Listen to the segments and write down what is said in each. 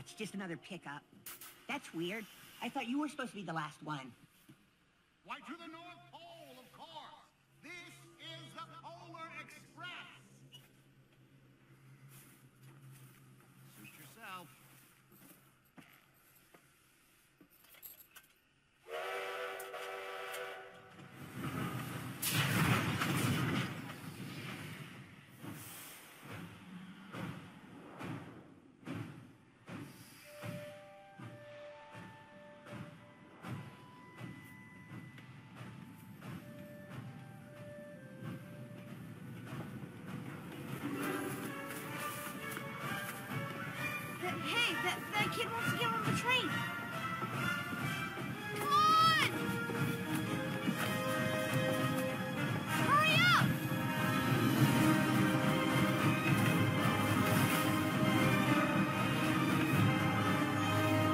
it's just another pickup. That's weird. I thought you were supposed to be the last one. Why, to the North hey, that, that kid wants to get on the train. Come on! Hurry up!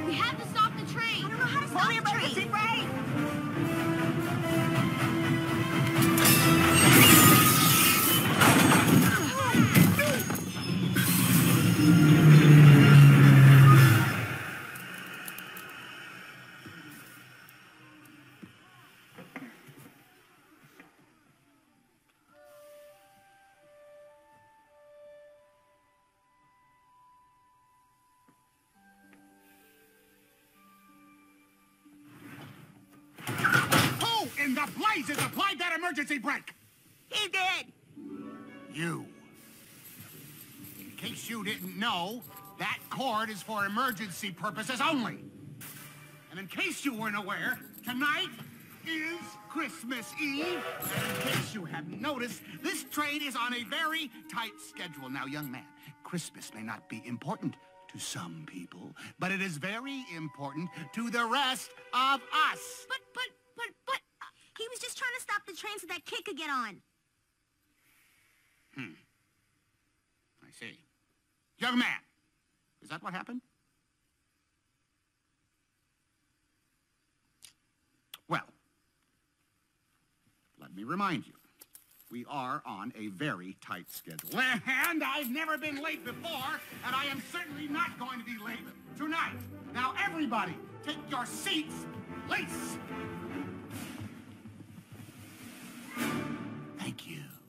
We have to stop the train. I don't know how to stop the train. The blazes applied that emergency brake? He did! You. In case you didn't know, that cord is for emergency purposes only. And in case you weren't aware, tonight is Christmas Eve. And in case you haven't noticed, this train is on a very tight schedule. Now, young man, Christmas may not be important to some people, but it is very important to the rest of us. But, but, but, but, stop the train so that kid could get on. Hmm. I see. Young man, is that what happened? Well, let me remind you, we are on a very tight schedule. And I've never been late before, and I am certainly not going to be late tonight. Now, everybody, take your seats. Lace. Thank you.